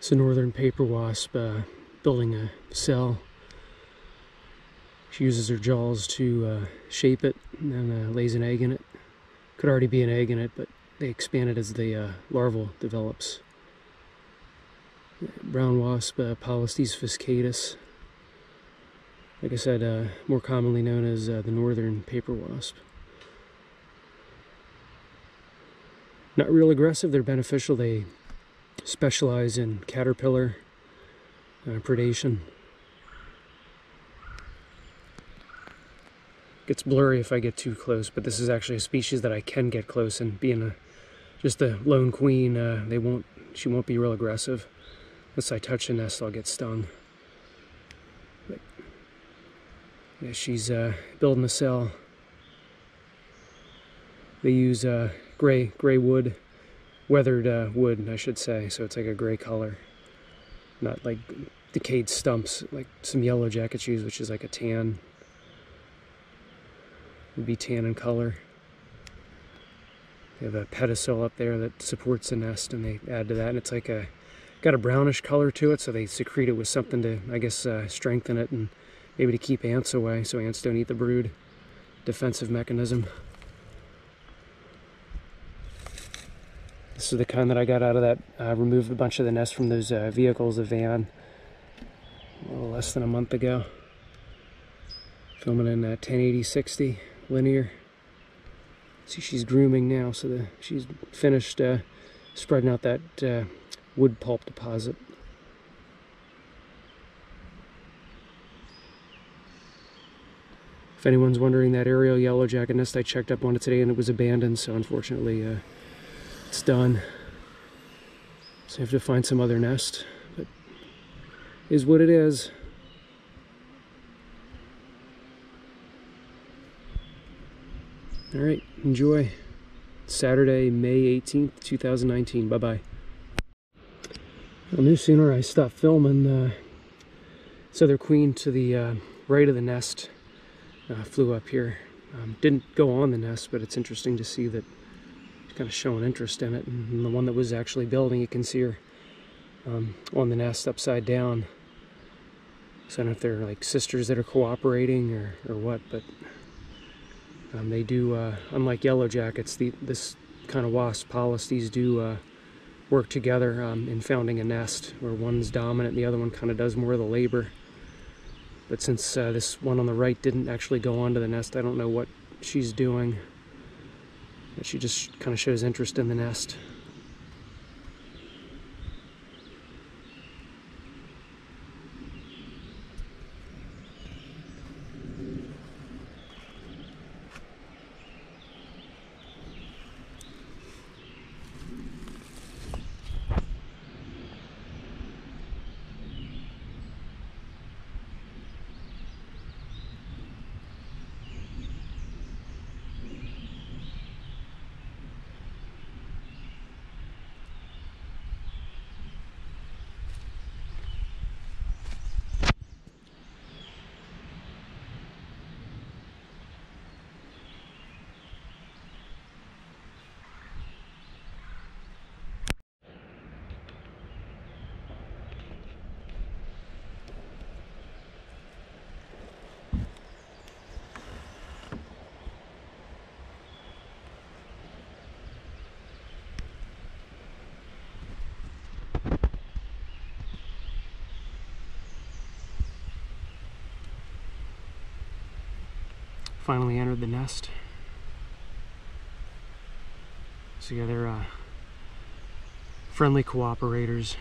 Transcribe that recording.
It's a northern paper wasp uh, building a cell. She uses her jaws to uh, shape it and then uh, lays an egg in it. Could already be an egg in it, but they expand it as the uh, larval develops. Brown wasp, uh, Polistes fuscatus. Like I said, uh, more commonly known as uh, the northern paper wasp. Not real aggressive, they're beneficial. They specialize in caterpillar uh, predation. Gets blurry if I get too close, but this is actually a species that I can get close and being a just a lone queen, uh, they won't she won't be real aggressive. Unless I touch the nest, I'll get stung. But yeah, she's uh, building a cell. They use uh, gray gray wood weathered uh, wood, I should say, so it's like a gray color, not like decayed stumps like some yellow jackets use, which is like a tan. Would be tan in color. They have a pedestal up there that supports the nest, and they add to that, and it's like a got a brownish color to it, so they secrete it with something to, I guess, uh, strengthen it and maybe to keep ants away, so ants don't eat the brood. Defensive mechanism. This is the kind that I got out of that, uh, removed a bunch of the nest from those uh, vehicles, a van, a little less than a month ago. Filming in uh, 1080-60 linear. See, she's grooming now, so the, she's finished uh, spreading out that uh, wood pulp deposit. If anyone's wondering, that aerial yellow jacket nest, I checked up on it today and it was abandoned, so unfortunately uh, it's done. So I have to find some other nest, but is what it is. All right, enjoy. Saturday, May 18th, 2019. Bye-bye. Well, no sooner I stopped filming, uh, this other queen to the uh, right of the nest uh, flew up here. Um, didn't go on the nest, but it's interesting to see that kind of showing interest in it. And the one that was actually building, you can see her um, on the nest upside down. So I don't know if they're like sisters that are cooperating or, or what, but um, they do, uh, unlike yellow jackets, the, this kind of wasp, Polistes, do uh, work together um, in founding a nest where one's dominant and the other one kind of does more of the labor. But since uh, this one on the right didn't actually go onto the nest, I don't know what she's doing. She just kind of shows interest in the nest. Finally entered the nest. So yeah, they're uh, friendly cooperators.